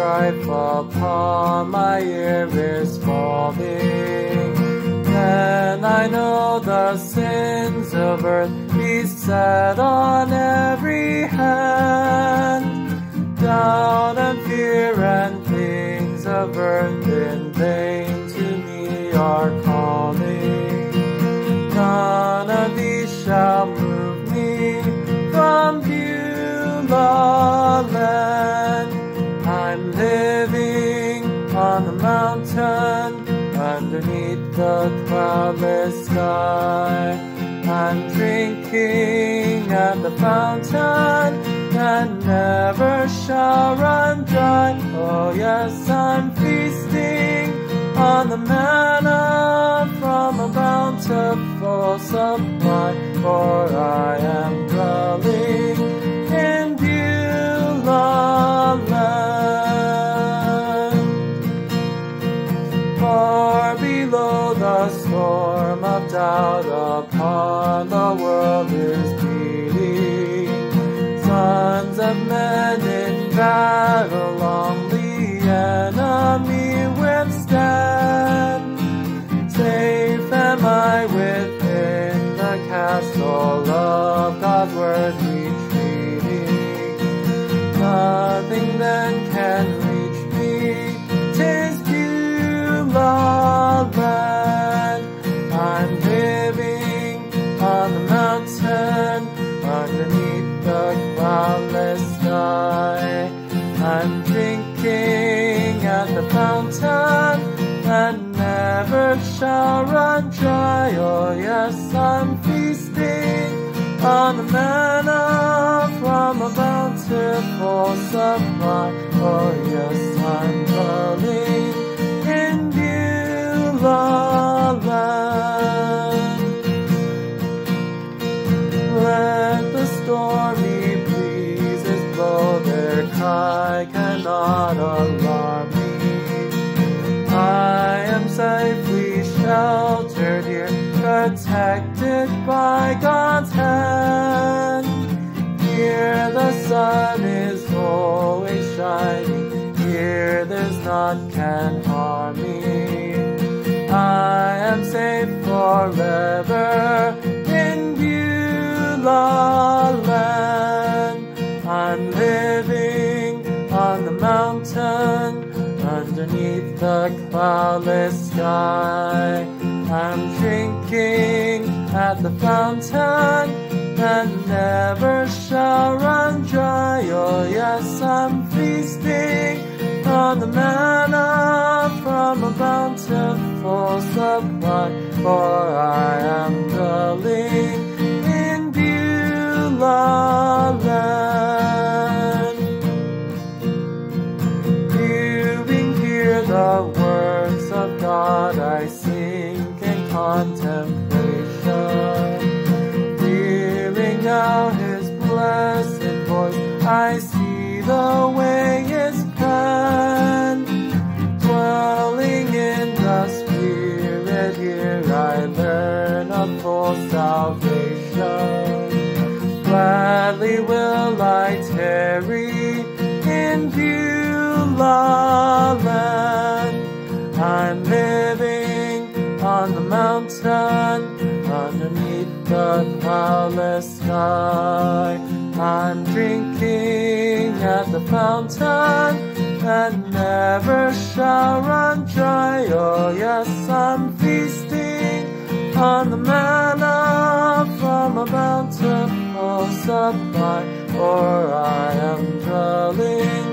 strife upon my ear is falling. Then I know the sins of earth beset on every hand. Doubt and fear and things of earth in vain to me are calling. None of these shall move me from Beulah land. Underneath the cloudless sky. I'm drinking at the fountain that never shall run dry. Oh yes, I'm feasting on the manna from a bountiful supply, for I am dwelling beating. Sons of men in battle I'm drinking at the fountain that never shall run dry. Oh yes, I'm feasting on the manna from a bountiful supply. Oh yes, cry cannot alarm me. I am safely sheltered here, protected by God's hand. Here the sun is always shining, here there's none can harm me. I am safe forever in Beulah land. I'm living on the mountain underneath the cloudless sky. I'm drinking at the fountain that never shall run dry. Oh yes, I'm feasting on the manna from a bountiful supply, for I am dwelling in the works of God, I sink in contemplation. Feeling now His blessed voice, I see the way is planned. Dwelling in the Spirit, here I learn of full salvation. Gladly will I tarry in Beulah land. Mountain underneath the cloudless sky. I'm drinking at the fountain that never shall run dry. Oh yes, I'm feasting on the manna from a bountiful supply, for I am dwelling